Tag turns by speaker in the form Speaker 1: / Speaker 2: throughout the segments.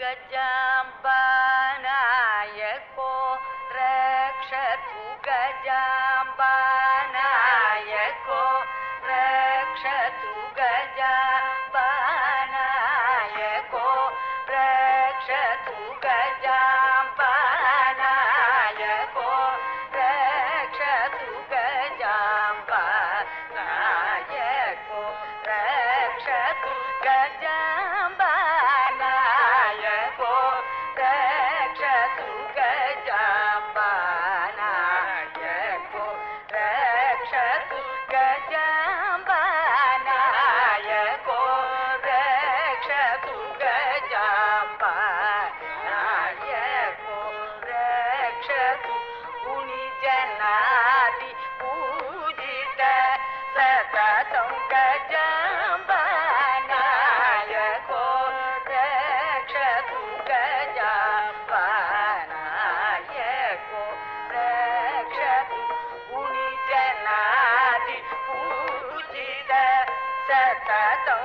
Speaker 1: गजाम् पयको रक्षतु गजाम् पानायको रक्षतु गजाम् को रक्षतु गजाम् पनायको रक्षतु गजाम् पायको रक्षतु गजा पूजित सततं गजाम्बानायको रक्षतु गजाम्बानायको रक्षतु गुणिजनादि पूजित सततं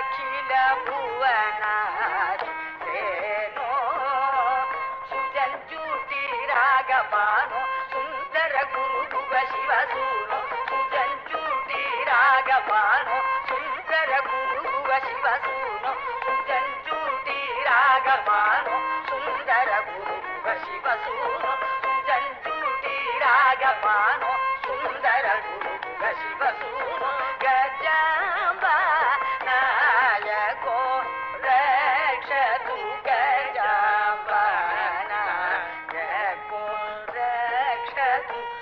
Speaker 1: అఖిల భువనారి సేనో సుజంజుతి రాగపాను సుందర గురు భువ శివ సూను సుజంజుతి రాగపాను సుందర గురు భువ శివ సూను సుజంజుతి రాగపాను సుందర గురు భువ శివ సూను సుజంజుతి రాగపాను సుందర గురు భువ శివ Gärten.